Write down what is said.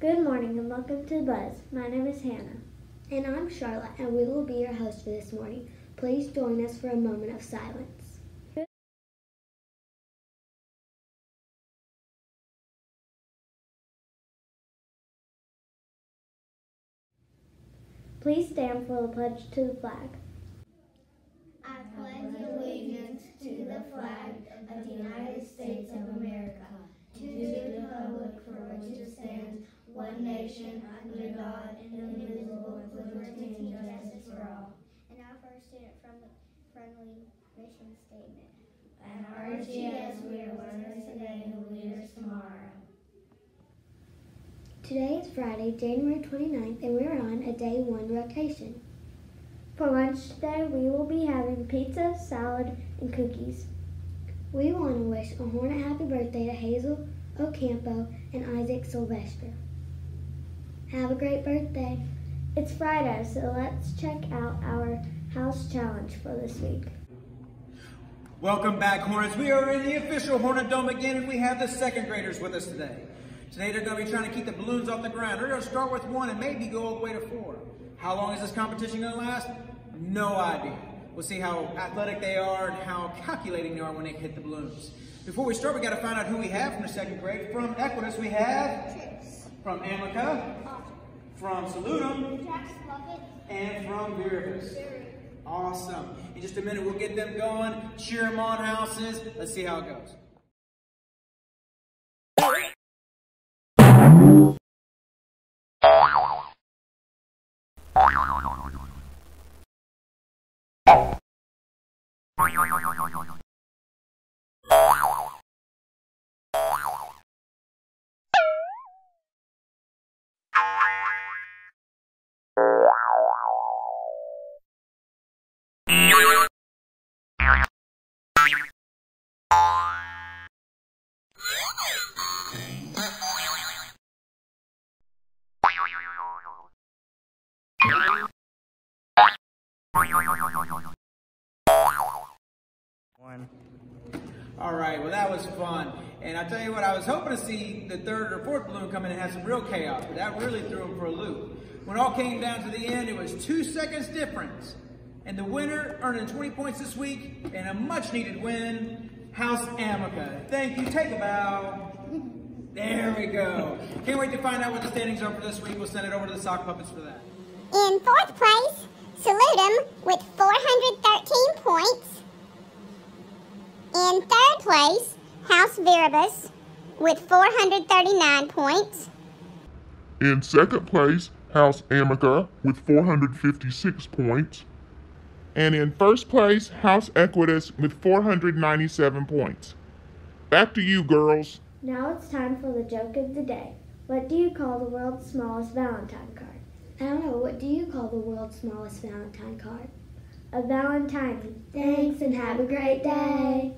Good morning and welcome to Buzz. My name is Hannah. And I'm Charlotte, and we will be your host for this morning. Please join us for a moment of silence. Please stand for the pledge to the flag. One nation, under God, indivisible, with liberty and justice for all. And now for our student friendly, friendly mission statement. At RGS, we are learners today and leaders tomorrow. Today is Friday, January 29th, and we're on a day one rotation. For lunch today, we will be having pizza, salad, and cookies. We want to wish a Hornet happy birthday to Hazel Ocampo and Isaac Sylvester. Have a great birthday. It's Friday, so let's check out our house challenge for this week. Welcome back, Hornets. We are in the official Hornet Dome again, and we have the second graders with us today. Today they're going to be trying to keep the balloons off the ground. They're going to start with one and maybe go all the way to four. How long is this competition going to last? No idea. We'll see how athletic they are and how calculating they are when they hit the balloons. Before we start, we got to find out who we have from the second grade. From Equitas, we have from Amica, from Salutum, and from Viribus. Awesome. In just a minute, we'll get them going, cheer them on houses. Let's see how it goes. All right, well that was fun. And I tell you what, I was hoping to see the third or fourth balloon come in and have some real chaos, but that really threw them for a loop. When all came down to the end, it was two seconds difference. And the winner earning 20 points this week and a much needed win, House Amica. Thank you, take a bow. There we go. Can't wait to find out what the standings are for this week. We'll send it over to the sock puppets for that. In fourth place, Salutum with 413 points. In third place, House Viribus with 439 points. In second place, House Amica with 456 points. And in first place, House Equitas with 497 points. Back to you, girls. Now it's time for the joke of the day. What do you call the world's smallest Valentine card? I don't know, what do you call the world's smallest Valentine card? A Valentine. Thanks and have a great day.